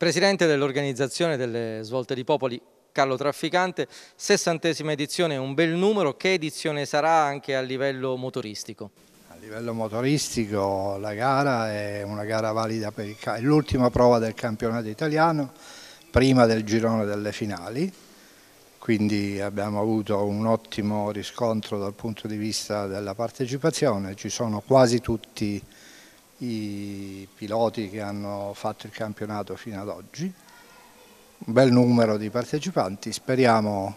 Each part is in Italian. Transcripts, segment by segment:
Presidente dell'organizzazione delle Svolte di Popoli, Carlo Trafficante, sessantesima edizione un bel numero, che edizione sarà anche a livello motoristico? A livello motoristico la gara è una gara valida per l'ultima prova del campionato italiano, prima del girone delle finali, quindi abbiamo avuto un ottimo riscontro dal punto di vista della partecipazione, ci sono quasi tutti i piloti che hanno fatto il campionato fino ad oggi, un bel numero di partecipanti, speriamo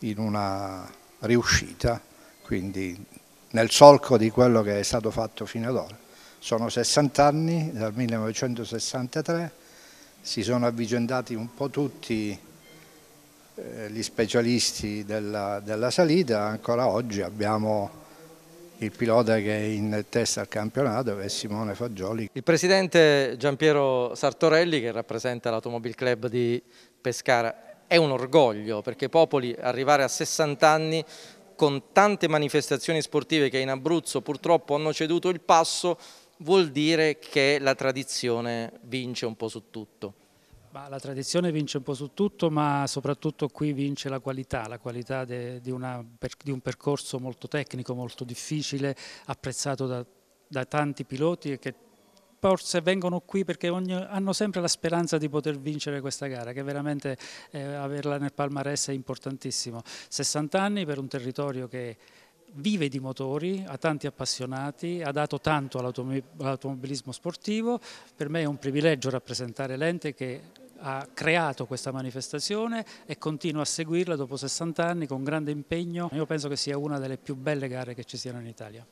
in una riuscita, quindi nel solco di quello che è stato fatto fino ad ora. Sono 60 anni, dal 1963, si sono avvicendati un po' tutti eh, gli specialisti della, della salita, ancora oggi abbiamo il pilota che è in testa al campionato è Simone Fagioli. Il presidente Giampiero Sartorelli che rappresenta l'Automobile Club di Pescara è un orgoglio perché Popoli arrivare a 60 anni con tante manifestazioni sportive che in Abruzzo purtroppo hanno ceduto il passo vuol dire che la tradizione vince un po' su tutto. Ma la tradizione vince un po' su tutto, ma soprattutto qui vince la qualità, la qualità de, di, una, per, di, un percorso molto tecnico, molto difficile, apprezzato da, da tanti piloti e che forse vengono qui perché ogni, hanno sempre la speranza di poter vincere questa gara, che veramente eh, averla nel palmarès è importantissimo. 60 anni per un territorio che vive di motori, ha tanti appassionati, ha dato tanto all'automobilismo sportivo, per me è un privilegio rappresentare l'ente che ha creato questa manifestazione e continua a seguirla dopo 60 anni con grande impegno. Io penso che sia una delle più belle gare che ci siano in Italia.